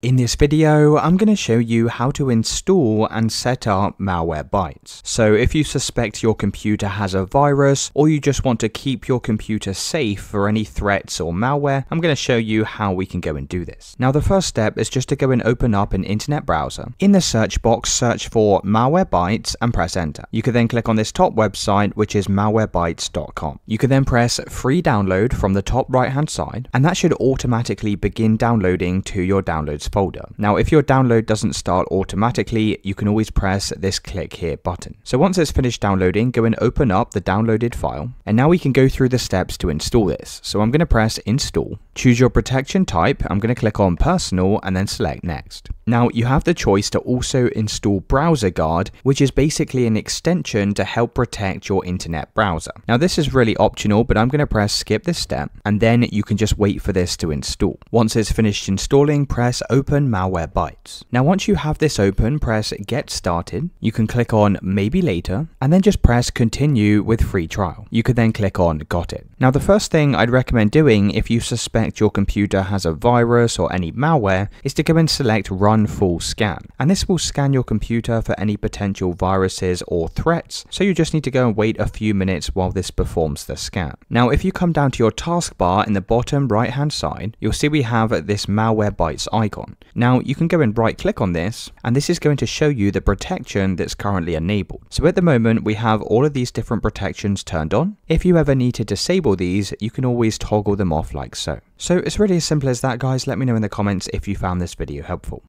In this video, I'm going to show you how to install and set up Malwarebytes. So if you suspect your computer has a virus or you just want to keep your computer safe for any threats or malware, I'm going to show you how we can go and do this. Now the first step is just to go and open up an internet browser. In the search box, search for Malwarebytes and press enter. You can then click on this top website which is malwarebytes.com. You can then press free download from the top right hand side and that should automatically begin downloading to your downloads folder. Now, if your download doesn't start automatically, you can always press this click here button. So once it's finished downloading, go and open up the downloaded file. And now we can go through the steps to install this. So I'm going to press install, choose your protection type. I'm going to click on personal and then select next. Now you have the choice to also install Browser Guard, which is basically an extension to help protect your internet browser. Now this is really optional, but I'm going to press skip this step and then you can just wait for this to install. Once it's finished installing, press open Malwarebytes. Now once you have this open, press get started. You can click on maybe later and then just press continue with free trial. You could then click on got it. Now the first thing I'd recommend doing if you suspect your computer has a virus or any malware is to go and select run full scan. And this will scan your computer for any potential viruses or threats. So you just need to go and wait a few minutes while this performs the scan. Now if you come down to your taskbar in the bottom right hand side, you'll see we have this Malwarebytes icon. Now you can go and right click on this and this is going to show you the protection that's currently enabled. So at the moment we have all of these different protections turned on. If you ever need to disable these, you can always toggle them off like so. So it's really as simple as that guys. Let me know in the comments if you found this video helpful.